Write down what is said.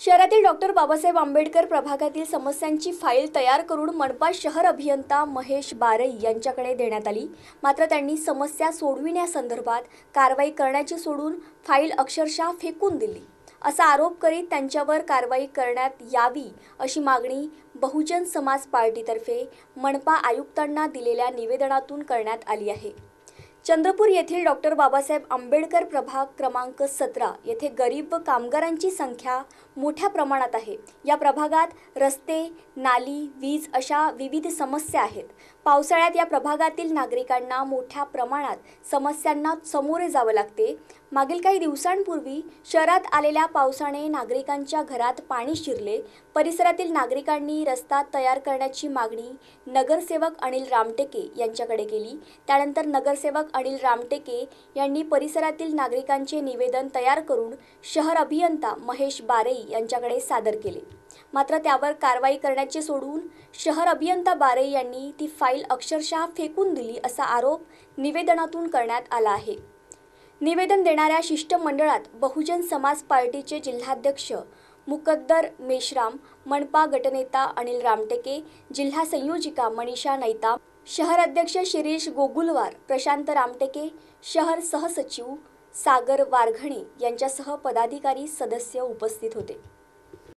शहरातील डॉक्टर बाबासाहेब आंबेडकर प्रभागातील समस्यांची फाईल तयार करून मनपा शहर अभियंता महेश बारई यांच्याकडे देण्यात आली. मात्र त्यांनी समस्या सोडविण्यासंदर्भात कारवाई करण्याची सोडून फाईल अक्षरशः फेकून दिली. असा आरोप करीत त्यांच्यावर कारवाई करण्यात यावी अशी मागणी बहुजन समाज पार्टीतर्फे मनपा आयुक्तांना दिलेल्या निवेदनातून करण्यात आली आहे. चंद्रपूर येथील डॉक्टर बाबासाहेब आंबेडकर प्रभाग क्रमांक सतरा. येथे गरीब व कामगारांची संख्या मोठ्या प्रमाणात आहे. या प्रभागात रस्ते नाली वीज अशा विविध समस्या आहेत. पावसाळ्यात या प्रभागातील नागरिकांना मोठ्या प्रमाणात समस्यांना सामोरे जावं लागते. मागील काही दिवसांपूर्वी शहरात आलेल्या पावसाने नागरिकांच्या घरात पाणी शिरले. परिसरातील नागरिकांनी रस्ता तयार करण्याची मागणी नगरसेवक अनिल रामटेके यांच्याकडे केली. त्यानंतर नगरसेवक अनिल रामटेके यांनी परिसरातील नागरिकांचे निवेदन तयार करून शहर अभियंता महेश बारई यांच्याकडे सादर केले. मात्र त्यावर कारवाई करण्याचे सोडून शहर अभियंता बारई यांनी ती फाईल अक्षरशः फेकून दिली असा आरोप निवेदनातून करण्यात आला आहे. निवेदन देणाऱ्या शिष्टमंडळात बहुजन समाज पार्टीचे जिल्हाध्यक्ष मुकद्दर मेश्राम मनपा गटनेता अनिल रामटेके जिल्हा संयोजिका मनीषा नैता शहर अध्यक्ष शिरीष गोगुलवार प्रशांत रामटेके शहर सहसचिव सागर वारघणे यांच्यासह पदाधिकारी सदस्य उपस्थित होते.